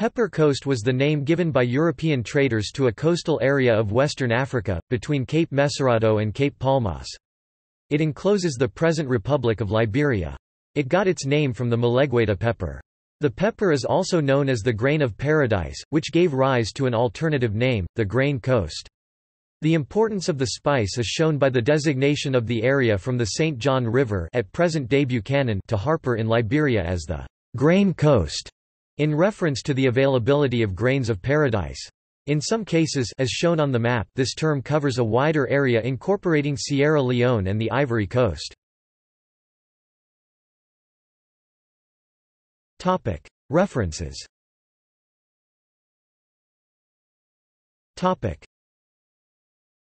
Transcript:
Pepper Coast was the name given by European traders to a coastal area of western Africa, between Cape Mesurado and Cape Palmas. It encloses the present Republic of Liberia. It got its name from the Melegueta pepper. The pepper is also known as the grain of paradise, which gave rise to an alternative name, the grain coast. The importance of the spice is shown by the designation of the area from the St. John River at present-day Buchanan to Harper in Liberia as the grain coast, in reference to the availability of grains of paradise. In some cases as shown on the map, this term covers a wider area incorporating Sierra Leone and the Ivory Coast. References